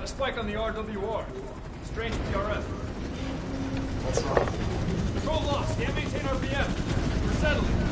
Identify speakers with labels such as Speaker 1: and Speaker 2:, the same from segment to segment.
Speaker 1: Got a spike on the RWR. Strange PRF.
Speaker 2: What's wrong?
Speaker 1: Control lost. Can't maintain RPM. We're settling.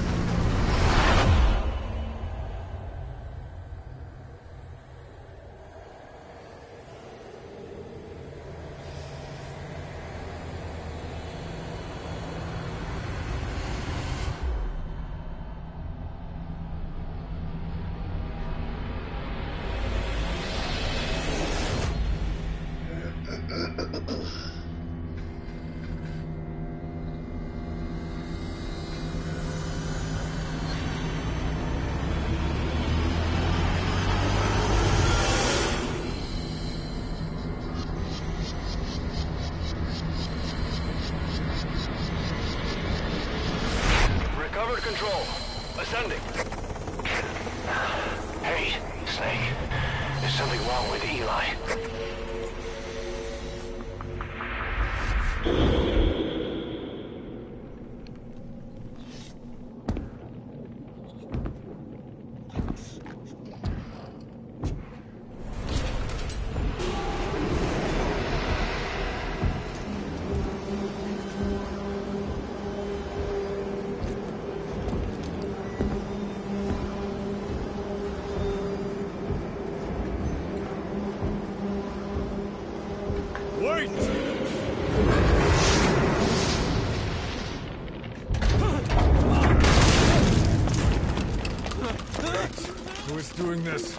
Speaker 2: Who is doing this?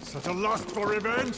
Speaker 2: Such a lust for revenge?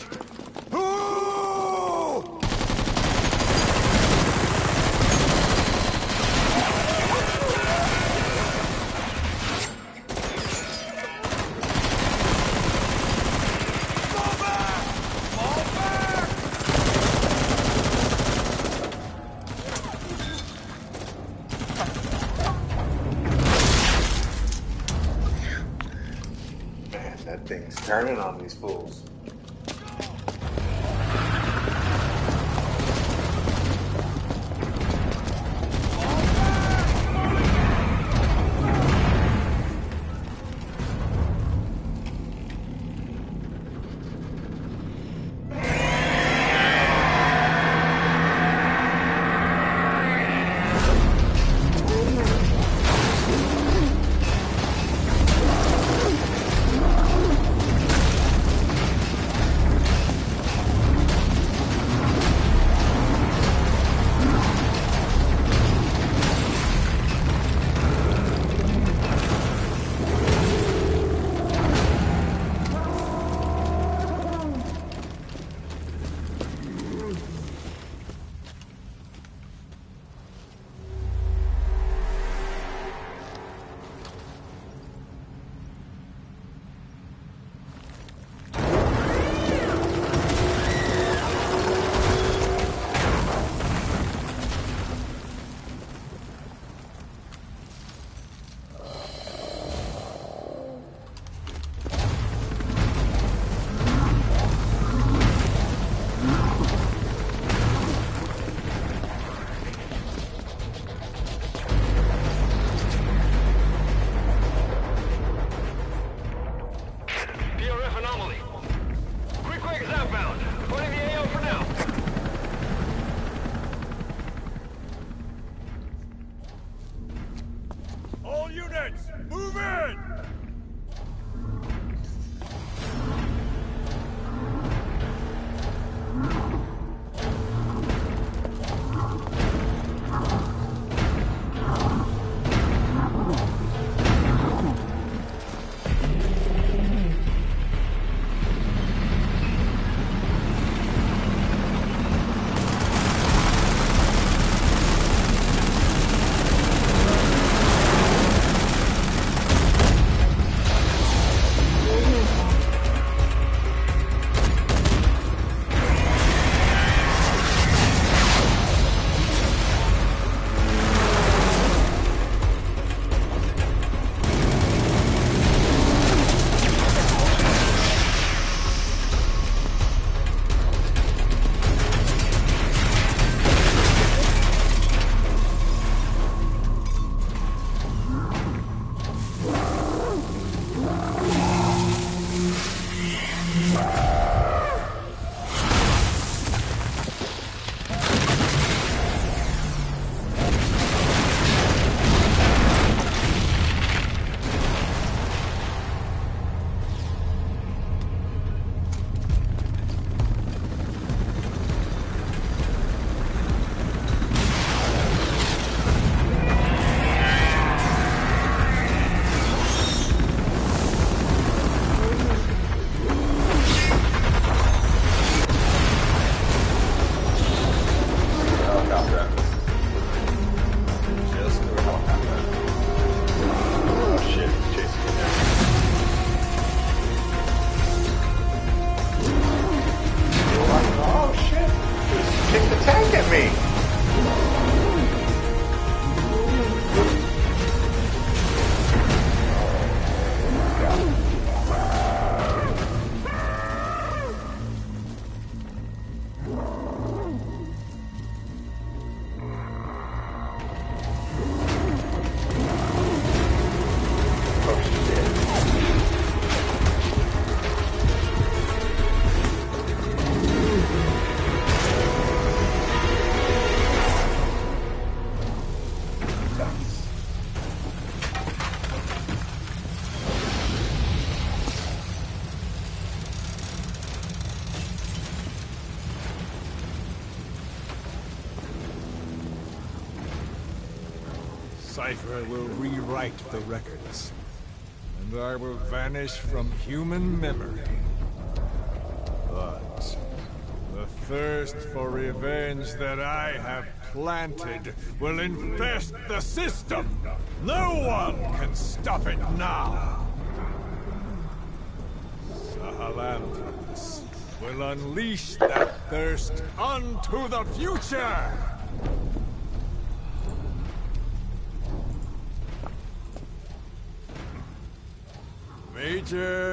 Speaker 2: Cipher will rewrite the records. And I will vanish from human memory. But the thirst for revenge that I have planted will infest the system. No one can stop it now. Sahelanthropus will unleash that thirst unto the future. Major,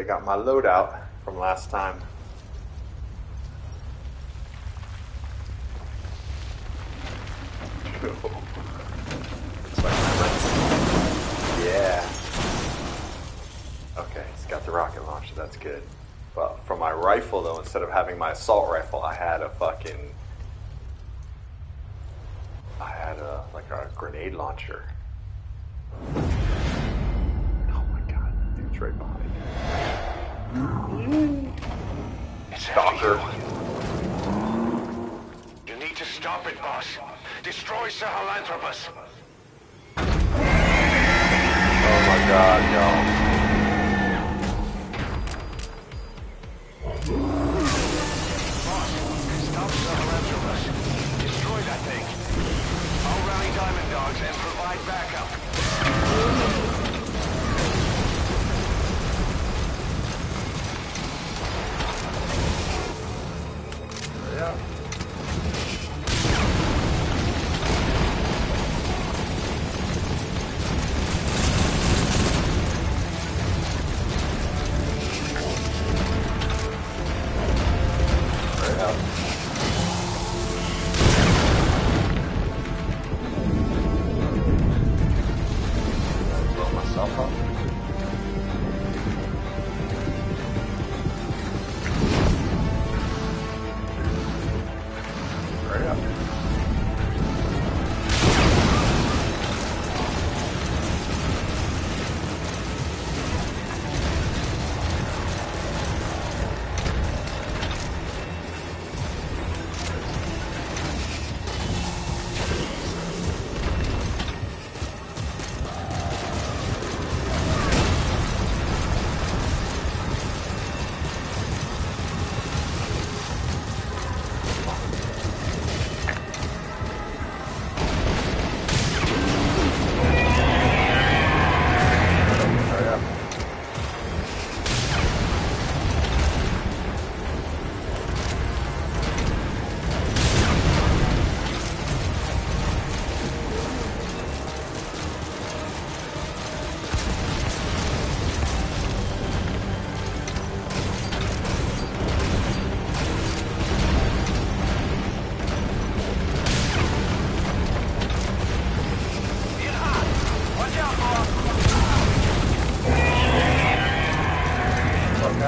Speaker 3: I got my loadout from last time. Yeah. Okay, it's got the rocket launcher. That's good. But for my rifle, though, instead of having my assault rifle, I had a fucking. I had a like a grenade launcher.
Speaker 4: Sahelanthropus.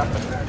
Speaker 3: 啊。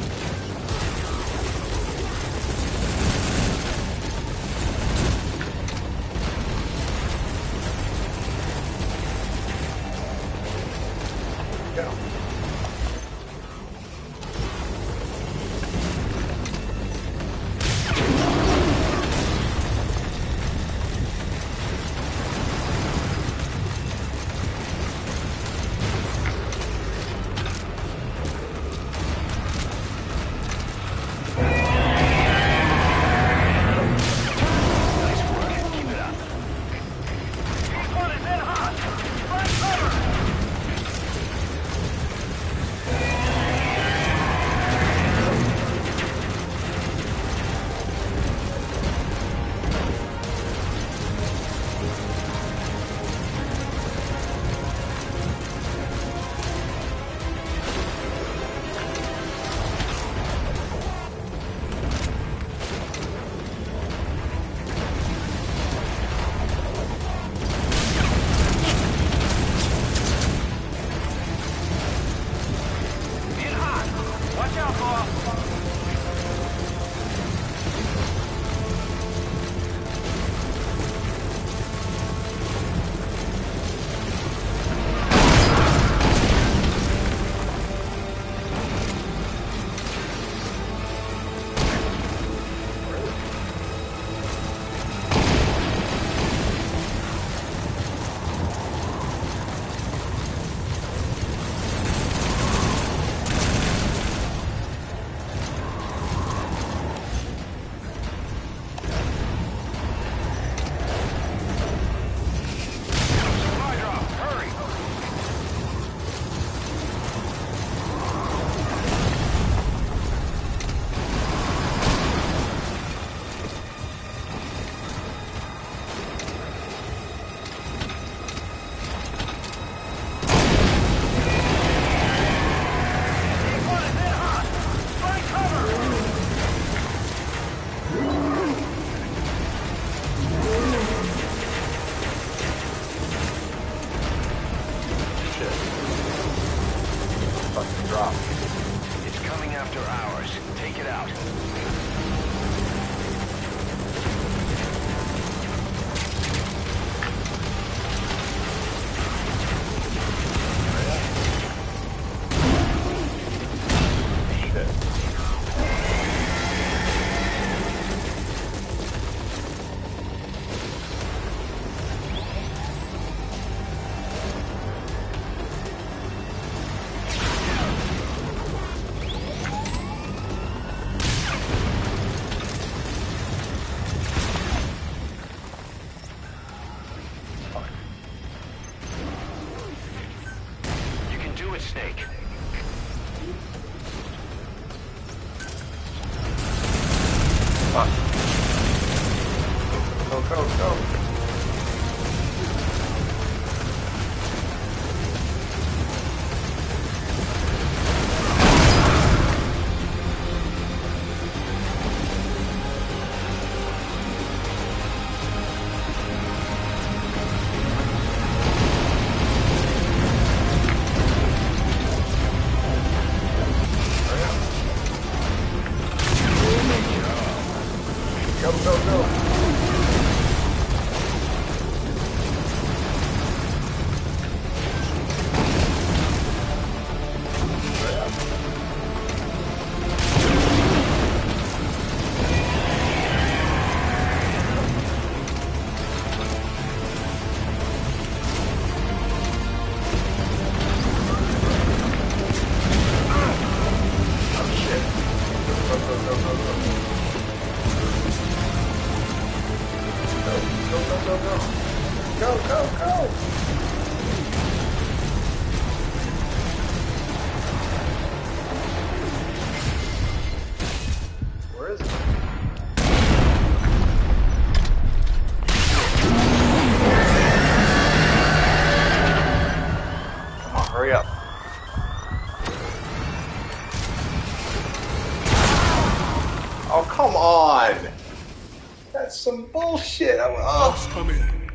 Speaker 3: Oh, bullshit. I, oh.
Speaker 2: Boss, come in.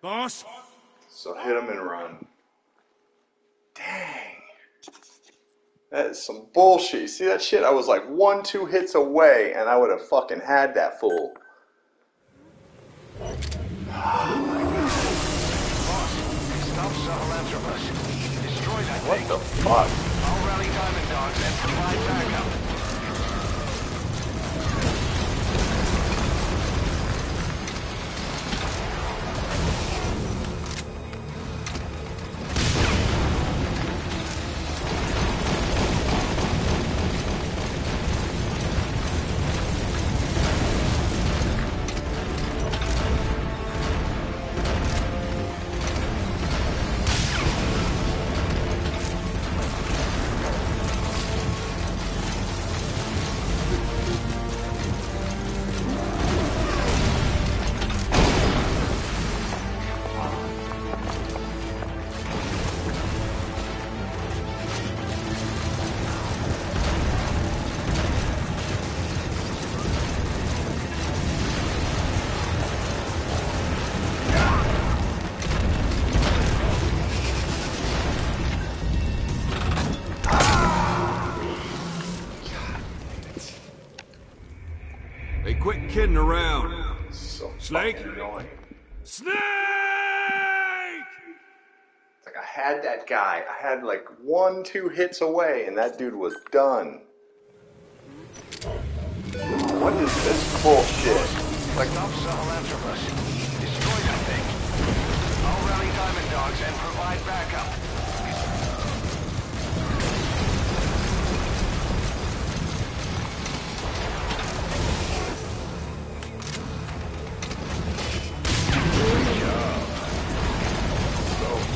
Speaker 2: Boss?
Speaker 3: So hit him and run. Dang. That is some bullshit. See that shit? I was like one, two hits away, and I would have fucking had that fool.
Speaker 4: Stop Sahelanthropus. Destroy that
Speaker 3: What the fuck?
Speaker 4: I'll rally Diamond Dogs and provide backup.
Speaker 2: Kidding around.
Speaker 3: So
Speaker 2: Snake?
Speaker 3: annoying.
Speaker 2: Snake!
Speaker 3: It's like I had that guy. I had like one, two hits away, and that dude was done. What is this bullshit? Like,
Speaker 4: Stop Sahelanthropus. Destroy that thing. I'll rally Diamond Dogs and provide backup.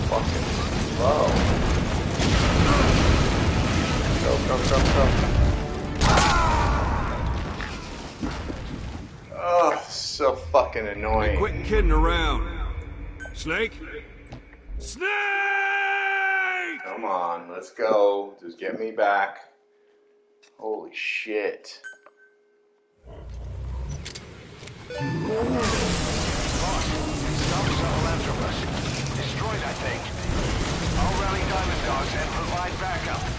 Speaker 3: Fucking slow. Go, go, go, go. Oh, so fucking
Speaker 2: Hey,
Speaker 3: annoying.
Speaker 2: quit kidding around. Snake? Snake!
Speaker 3: Come on, let's go. Just get me back. Holy shit.
Speaker 4: Stop Sahelanthropus. I'll rally Diamond Dogs and provide backup.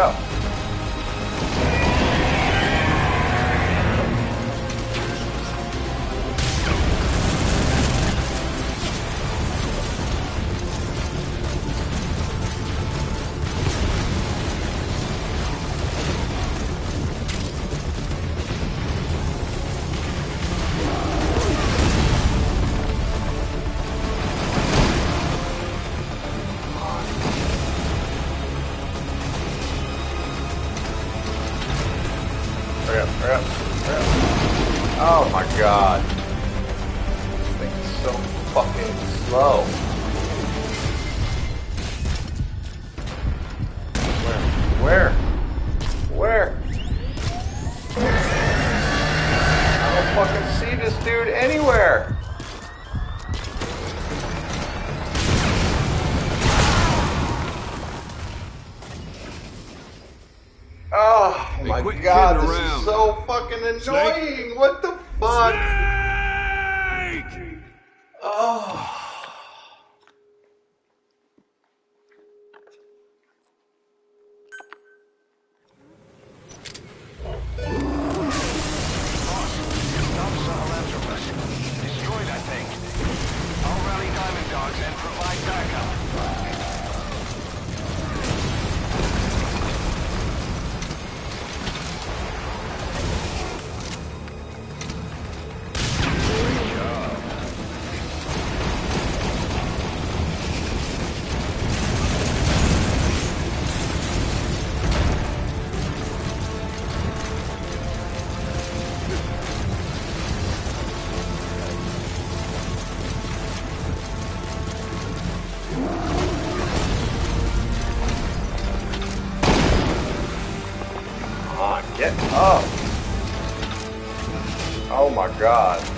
Speaker 3: Get God.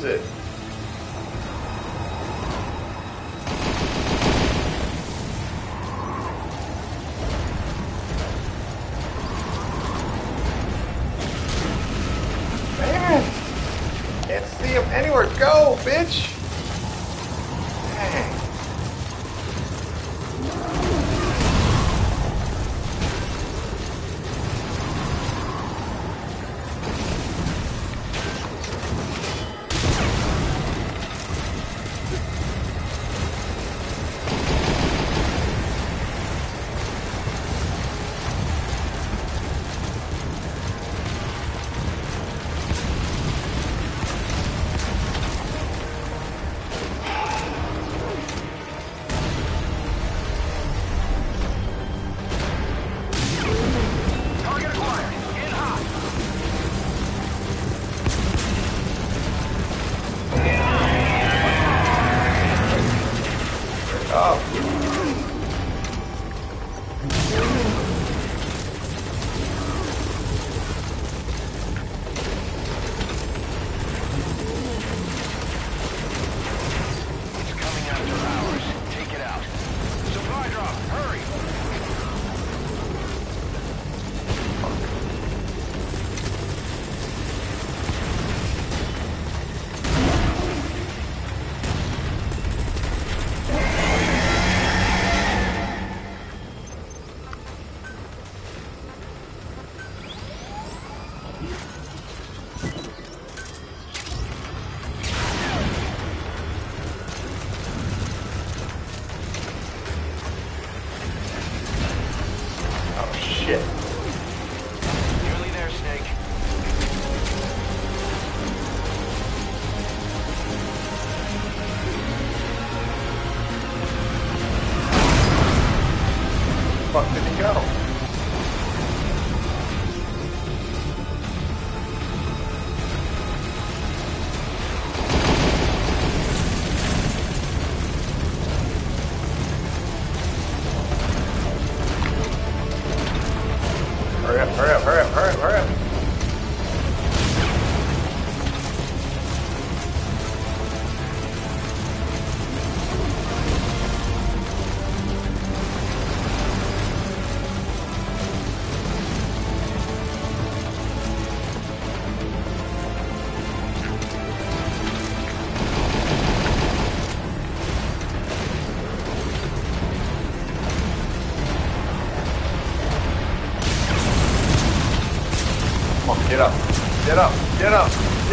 Speaker 3: That's it. Man! Can't see him anywhere. Go, bitch!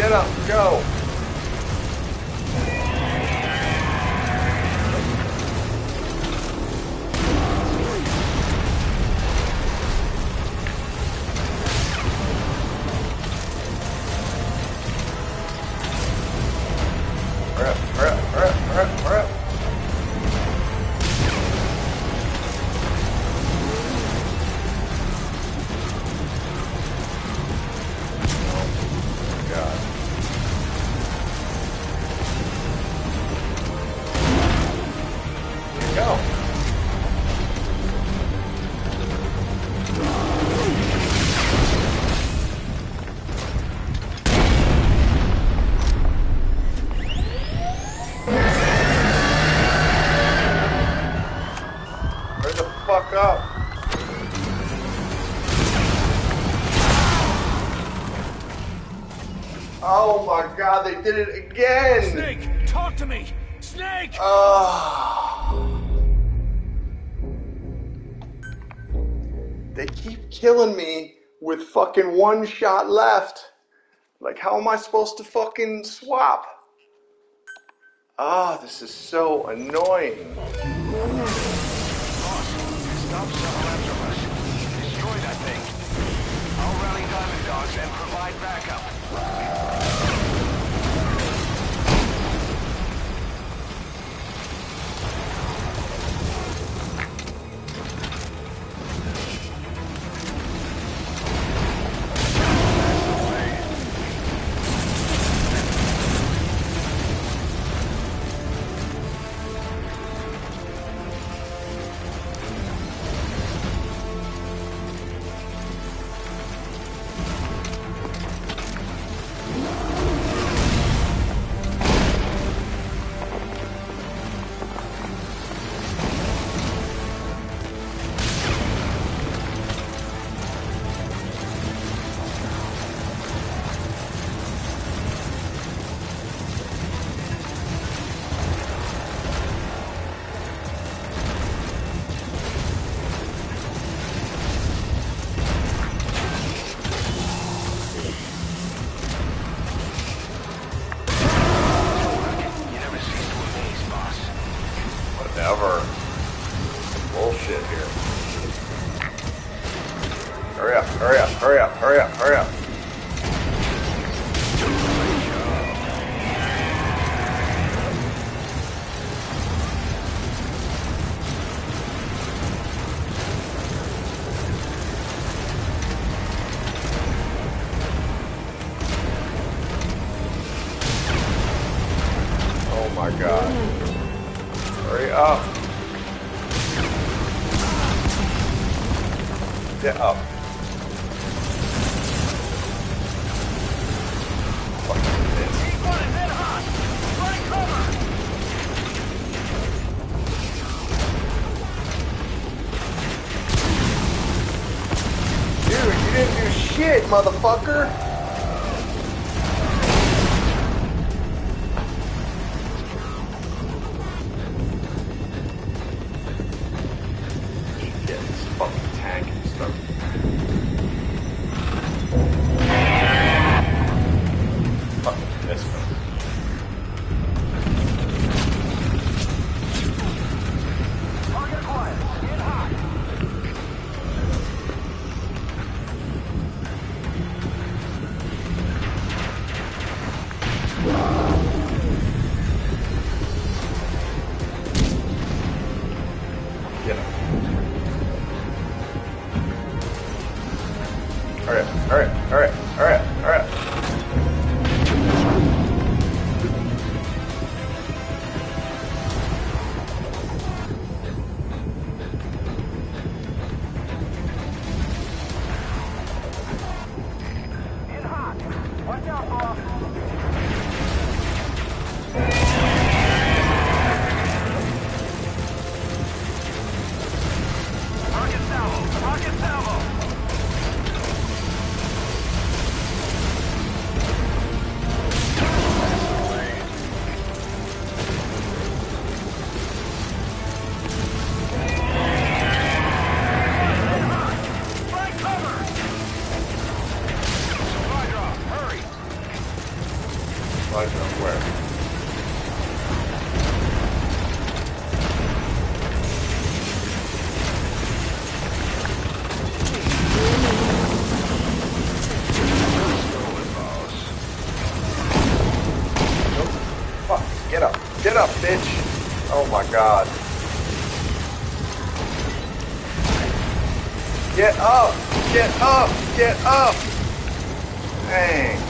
Speaker 3: Get up, go. fucking one shot left. Like, how am I supposed to fucking swap? Ah, oh, this is so annoying.
Speaker 4: Destroy that thing. I'll rally Diamond Dogs and provide backup.
Speaker 3: motherfucker. God. Get up! Get up! Get up! Dang.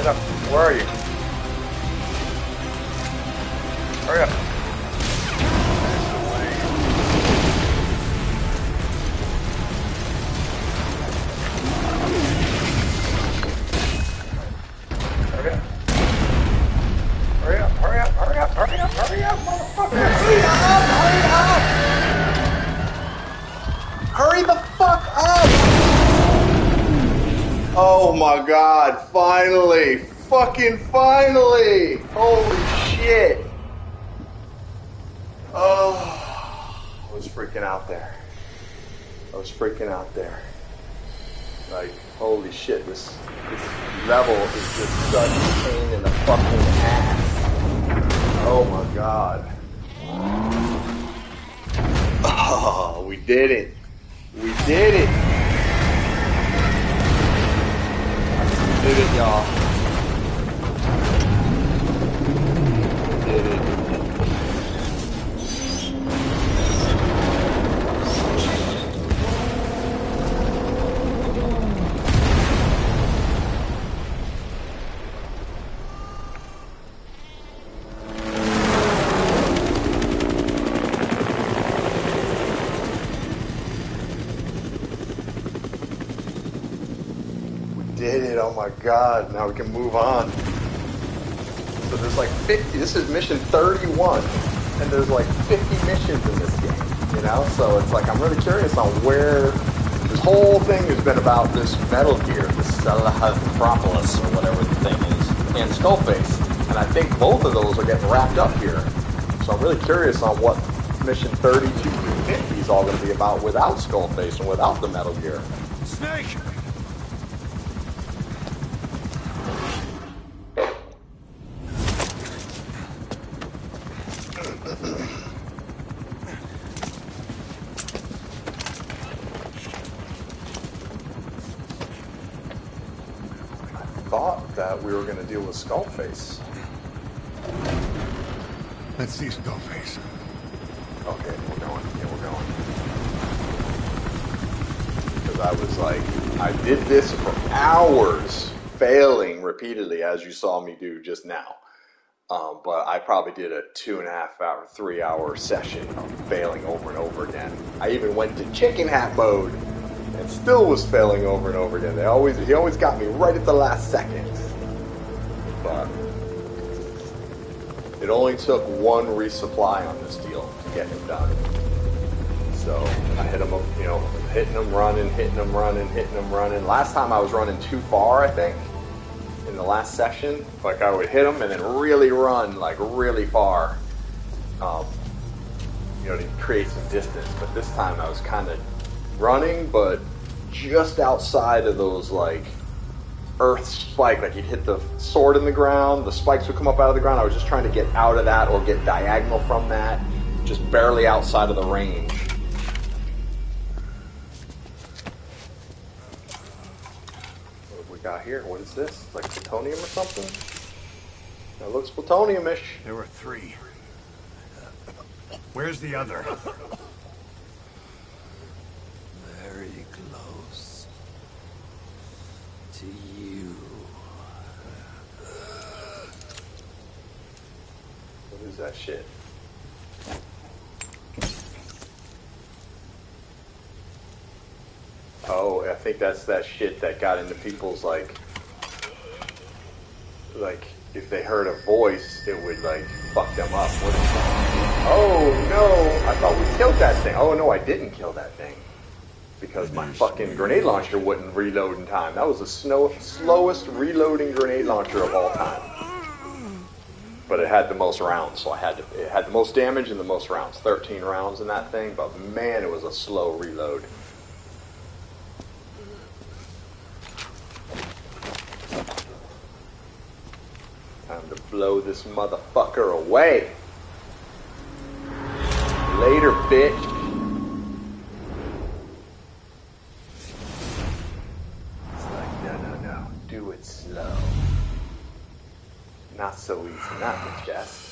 Speaker 3: Get up. Where are you? Hurry up. Oh my god, finally! Fucking finally! Holy shit! Oh, I was freaking out there. I was freaking out there. Like, holy shit, this, this level is just such a pain in the fucking ass. Oh my god. Oh, we did it. We did it. We did it, my god. Now we can move on. So there's like 50. This is mission 31. And there's like 50 missions in this game. You know? So it's like I'm really curious on where this whole thing has been about this Metal Gear, this Salahathropolis or whatever the thing is, and Skullface. And I think both of those are getting wrapped up here. So I'm really curious on what mission 32 through 50 is all going to be about without Skullface and without the Metal Gear.
Speaker 2: Snake!
Speaker 3: thought that we were going to deal with Skullface.
Speaker 2: Let's see Skullface.
Speaker 3: Okay, we're going. Yeah, we're going. Because I was like, I did this for hours, failing repeatedly, as you saw me do just now. Um, but I probably did a two and a half hour, three hour session of failing over and over again. I even went to chicken hat mode and still was failing over and over again. They always, he always got me right at the last second. It only took one resupply on this deal to get him done. So I hit him, up, you know, hitting him, running, hitting him, running, hitting him, running. Last time I was running too far, I think, in the last session. Like I would hit him and then really run, like really far, um, you know, to create some distance. But this time I was kind of running, but just outside of those like earth spike. Like you'd hit the sword in the ground, the spikes would come up out of the ground. I was just trying to get out of that or get diagonal from that, just barely outside of the range. What have we got here? What is this? Like plutonium or something? That looks plutoniumish.
Speaker 2: There were three. Where's the other?
Speaker 5: Very close you.
Speaker 3: What is that shit? Oh, I think that's that shit that got into people's like, like if they heard a voice, it would like fuck them up. What is that? Oh no! I thought we killed that thing. Oh no, I didn't kill that thing because my fucking grenade launcher wouldn't reload in time. That was the snow, slowest reloading grenade launcher of all time. But it had the most rounds, so I had to. It had the most damage and the most rounds. 13 rounds in that thing, but man, it was a slow reload. Time to blow this motherfucker away. Later, bitch. Easy,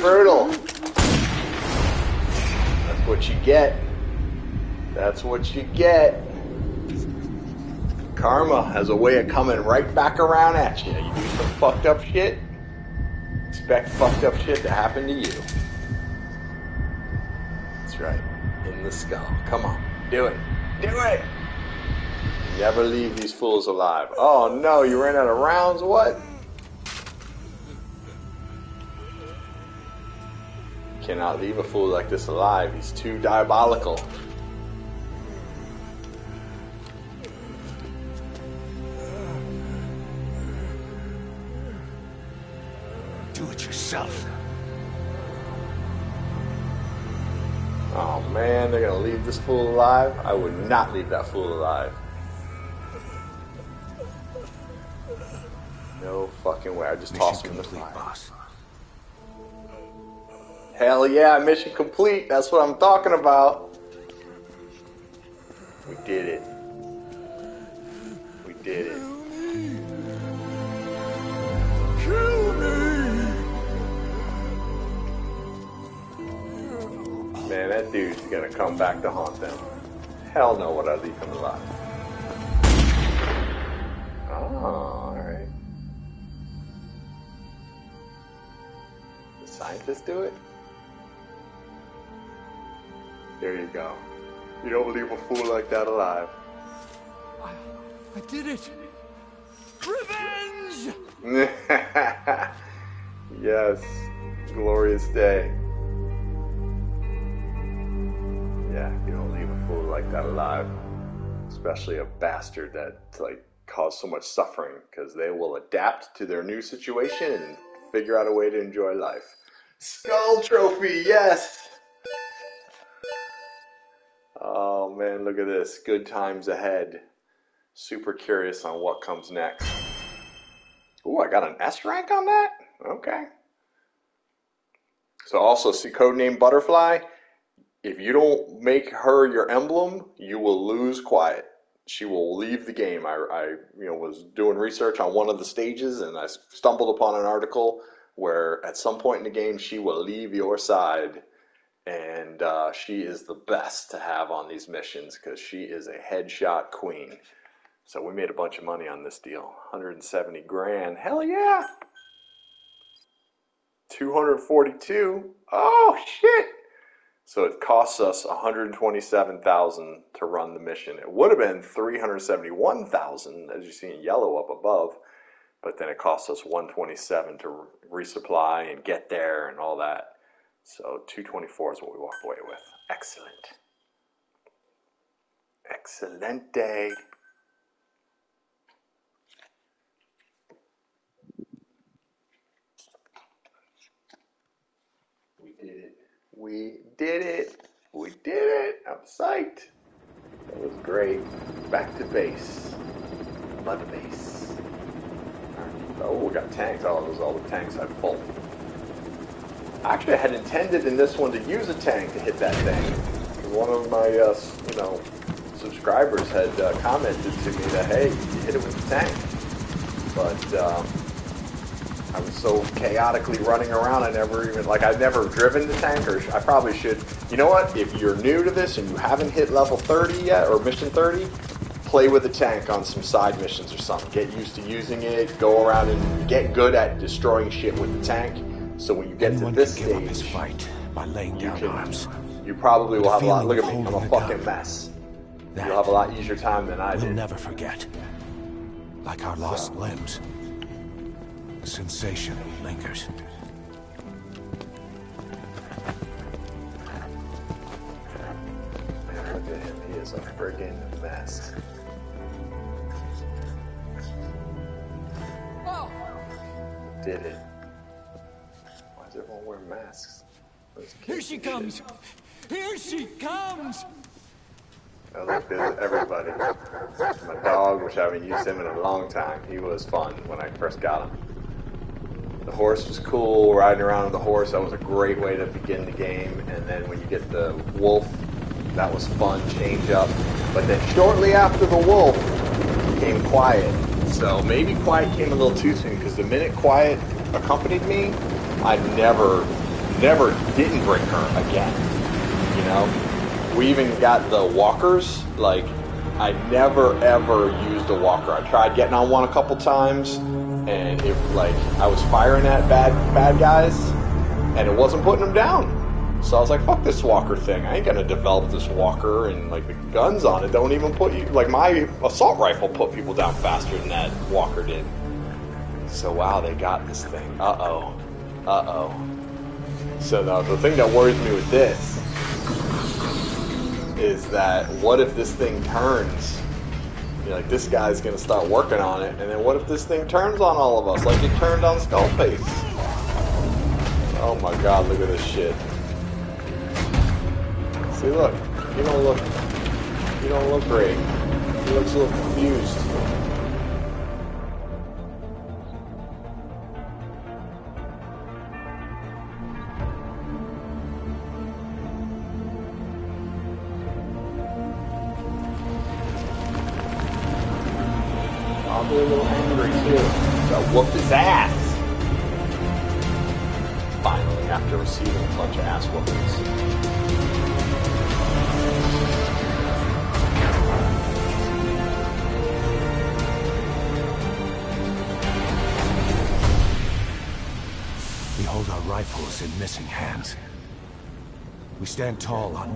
Speaker 3: brutal. That's what you get. That's what you get. Karma has a way of coming right back around at you. You do some fucked up shit, expect fucked up shit to happen to you. That's right. In the skull. Come on. Do it. Do it! Never leave these fools alive. Oh no, you ran out of rounds? What? Cannot leave a fool like this alive. He's too diabolical.
Speaker 2: Do it yourself.
Speaker 3: Oh man, they're gonna leave this fool alive? I would not leave that fool alive. No fucking way. I just tossed him in the fire.
Speaker 2: boss.
Speaker 3: Hell yeah, mission complete. That's what I'm talking about. We did it. We did it.
Speaker 2: Kill me!
Speaker 3: Man, that dude's gonna come back to haunt them. Hell no, would I leave him alive? Oh, alright. The scientists do it? There you go. You don't leave a fool like that alive.
Speaker 1: I did it! Revenge!
Speaker 3: yes, glorious day. Yeah, you don't leave a fool like that alive, especially a bastard that like caused so much suffering, because they will adapt to their new situation and figure out a way to enjoy life. Skull trophy, yes. Oh man, look at this. Good times ahead. Super curious on what comes next. Ooh, I got an S rank on that? Okay. So also see codename Butterfly. If you don't make her your emblem, you will lose quiet. She will leave the game. I, I you know was doing research on one of the stages and I stumbled upon an article where at some point in the game she will leave your side and uh, she is the best to have on these missions because she is a headshot queen. So we made a bunch of money on this deal. 170 grand. Hell yeah. 242. Oh shit. So it costs us 127,000 to run the mission. It would have been 371,000 as you see in yellow up above, but then it costs us 127 to resupply and get there and all that. So 224 is what we walk away with. Excellent. Excellent day. We did it. We did it. We did it. I'm psyched. That was great. Back to base. Mud base. Oh, we got tanks. Oh, those all the tanks I pulled. Actually, I had intended in this one to use a tank to hit that thing. One of my, uh, you know, subscribers had uh, commented to me that, hey, you hit it with a tank. But um, I was so chaotically running around, I never even, like, I've never driven the tank, or I probably should. You know what? If you're new to this and you haven't hit level 30 yet, or mission 30, play with the tank on some side missions or something. Get used to using it, go around and get good at destroying shit with the tank. So when you get
Speaker 6: Anyone
Speaker 3: to this
Speaker 6: can give up his
Speaker 3: stage,
Speaker 6: fight by laying
Speaker 3: you
Speaker 6: down
Speaker 3: can,
Speaker 6: arms.
Speaker 3: you probably will have a lot. Look at me, I'm a fucking mess.
Speaker 6: That
Speaker 3: You'll have a lot easier time than I
Speaker 6: we'll
Speaker 3: did.
Speaker 6: never forget. Like our lost limbs. The sensation lingers.
Speaker 3: Man, look at him, he is a friggin' mess. Did it. Masks?
Speaker 1: Here she comes! Here she comes!
Speaker 3: I look there's everybody. My dog, which I haven't used him in a long time, he was fun when I first got him. The horse was cool, riding around on the horse, that was a great way to begin the game. And then when you get the wolf, that was fun, change up. But then shortly after the wolf came quiet. So maybe quiet came a little too soon because the minute quiet accompanied me, I never, never didn't bring her again. You know? We even got the walkers. Like, I never ever used a walker. I tried getting on one a couple times, and it like I was firing at bad bad guys, and it wasn't putting them down. So I was like, "Fuck this walker thing! I ain't gonna develop this walker." And like the guns on it don't even put you like my assault rifle put people down faster than that walker did. So wow, they got this thing. Uh oh. Uh oh. So the, the thing that worries me with this is that what if this thing turns? You're like, this guy's gonna start working on it, and then what if this thing turns on all of us, like it turned on Skullface? Oh my god, look at this shit. See, look, you don't look, you don't look great. He looks a little confused.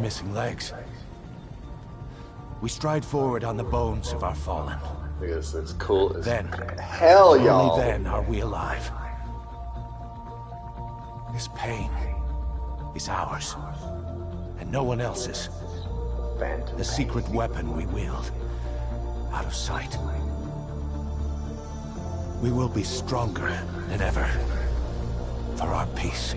Speaker 6: Missing legs. We stride forward on the bones of our fallen.
Speaker 3: This. It's cool. It's
Speaker 4: Then,
Speaker 3: hell, y'all.
Speaker 4: only then are we alive. This pain is ours, and no one else's.
Speaker 3: Phantom.
Speaker 4: The secret weapon we wield, out of sight. We will be stronger than ever for our peace.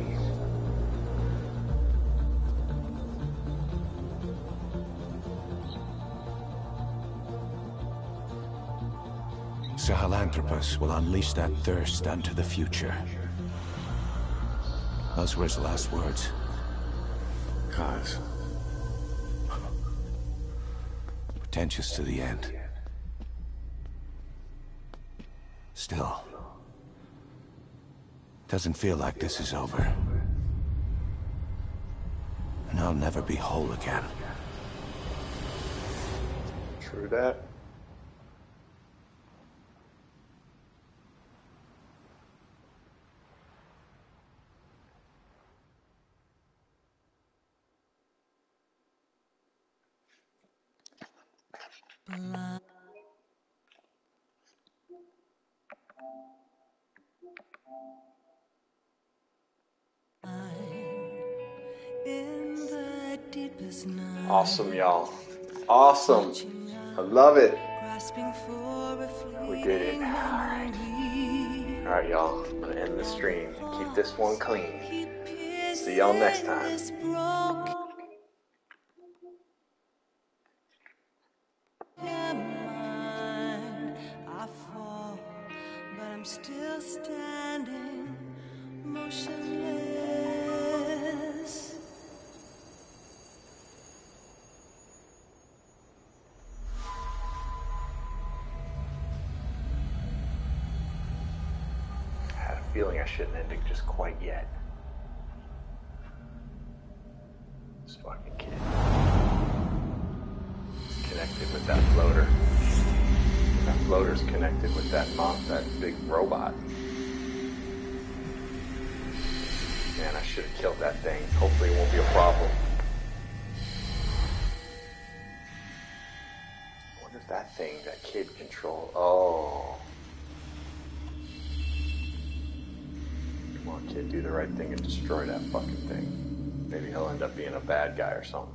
Speaker 4: Sahelanthropus will unleash that thirst unto the future. Those were his last words.
Speaker 3: Guys.
Speaker 4: Pretentious to the end. Still. Doesn't feel like this is over. And I'll never be whole again.
Speaker 3: True that. Awesome, y'all. Awesome. I love it.
Speaker 7: grasping for a
Speaker 3: We did it.
Speaker 7: All
Speaker 3: right.
Speaker 7: All
Speaker 3: right, y'all. I'm gonna end the stream. Keep this one clean. See y'all next time. Thing, that kid control. Oh. Come on, kid, do the right thing and destroy that fucking thing. Maybe he'll end up being a bad guy or something.